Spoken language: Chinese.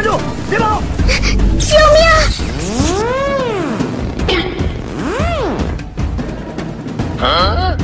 站住别跑。救命啊？